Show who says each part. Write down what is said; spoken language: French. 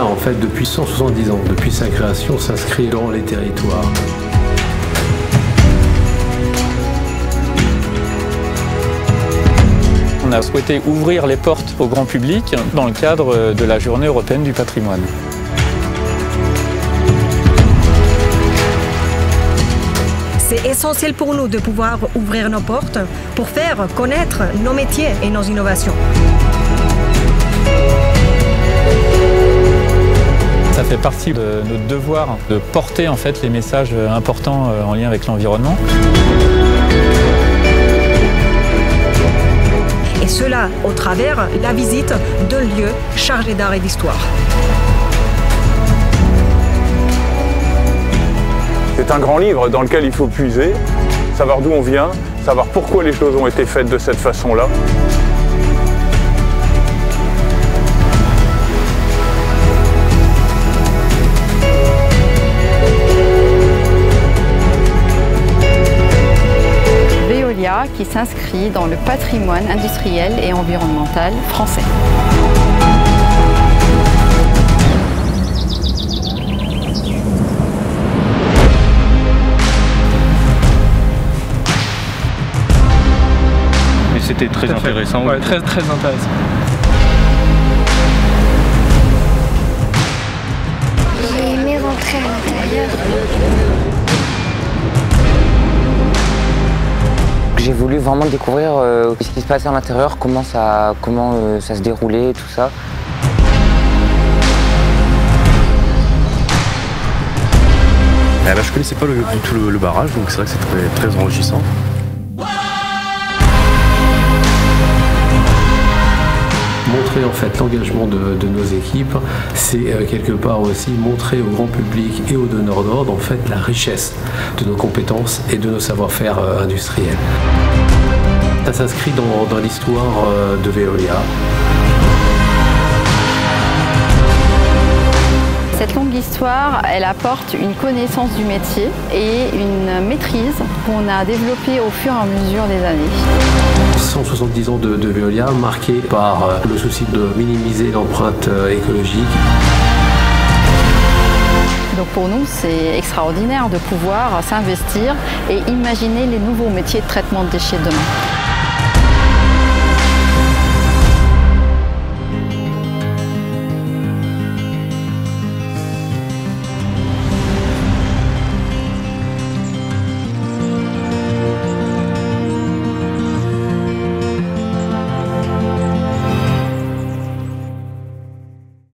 Speaker 1: En fait, depuis 170 ans, depuis sa création, s'inscrit dans les territoires.
Speaker 2: On a souhaité ouvrir les portes au grand public dans le cadre de la Journée européenne du patrimoine.
Speaker 3: C'est essentiel pour nous de pouvoir ouvrir nos portes pour faire connaître nos métiers et nos innovations.
Speaker 2: Ça fait partie de notre devoir de porter en fait les messages importants euh, en lien avec l'environnement.
Speaker 3: Et cela au travers la visite de lieux chargés d'art et d'histoire.
Speaker 4: C'est un grand livre dans lequel il faut puiser, savoir d'où on vient, savoir pourquoi les choses ont été faites de cette façon-là.
Speaker 5: Qui s'inscrit dans le patrimoine industriel et environnemental français.
Speaker 6: c'était très intéressant.
Speaker 7: Ouais, très très intéressant.
Speaker 8: J'ai aimé rentrer à l'intérieur.
Speaker 9: J'ai voulu vraiment découvrir euh, ce qui se passait à l'intérieur, comment, ça, comment euh, ça se déroulait, tout ça.
Speaker 6: Eh ben, je connaissais pas du tout le, le barrage, donc c'est vrai que c'est très, très enrichissant.
Speaker 1: En fait l'engagement de, nos équipes, c'est euh, quelque part aussi montrer au grand public et aux donneurs d'ordre en fait la richesse de nos compétences et de nos savoir-faire euh, industriels. Ça s'inscrit dans, dans l'histoire euh, de Veolia.
Speaker 5: Cette longue histoire, elle apporte une connaissance du métier et une maîtrise qu'on a développée au fur et à mesure des années.
Speaker 1: 170 ans de, de Veolia, marqué par euh, le souci de minimiser l'empreinte euh, écologique.
Speaker 5: Donc pour nous, c'est extraordinaire de pouvoir s'investir et imaginer les nouveaux métiers de traitement de déchets demain.